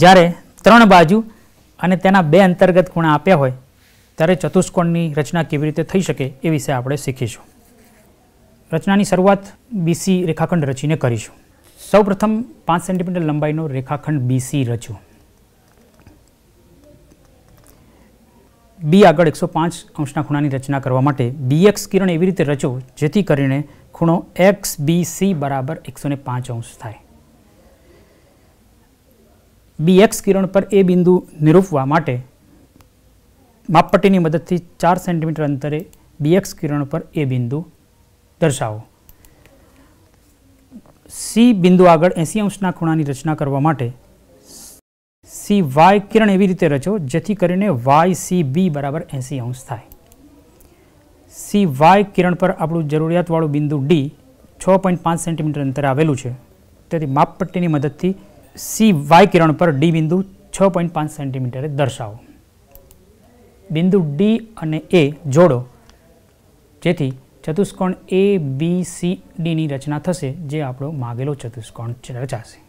જ્યારે ત્રણ બાજુ અને તેના બે અંતર્ગત ખૂણા આપ્યા હોય, ત્યારે ચતુષ્કોણની રચના કેવી રીતે થઈ શકે એ વિશે આપણે શીખીશું. રચનાની શરૂઆત બીસી રેખાખંડ રચીને કરીશું. સૌપ્રથમ પાંચ સેન્ટીમીટર લંબાઈનો રેખાખંડ બીસી રચ્યો. બી આગળ એકસો પાંચ અંશના ખૂણાની રચના કરવા માટે બીએક્સ કિરણ એવી રીતે રચો જેથી કરીને ખૂણો એક્સ બી સી બરાબર એકસો પાંચ અંશ થાય. બીએક્સ કિરણ પર એ બિંદુ નિરૂપવા માટે માપપટ્ટીની મદદથી ચાર સેન્ટીમીટર અંતરે બીએક્સ કિરણ પર એ બિંદુ દર્શાવો. સી બિંદુ આગળ એંસી અંશના ખૂણાની રચના કરવા માટે સી વાય કિરણ એવી રીતે રચો જેથી કરીને વાય સી બી બરાબર એંસી અંશ થાય. સી વાય કિરણ પર આપણું જરૂરિયાતવાળું બિંદુ ડી છ પોઈન્ટ પાંચ સેન્ટીમીટર અંતરે આવેલું છે. તેથી માપપટ્ટીની મદદથી સી વાય કિરણ પર ડી બિંદુ છ પોઈન્ટ પાંચ સેન્ટીમીટરે દર્શાવો. બિંદુ ડી અને એ જોડો, જેથી ચતુષ્કોણ એ બી સી ડીની રચના થશે, જે આપણો માગેલો ચતુષ્કોણ રચાશે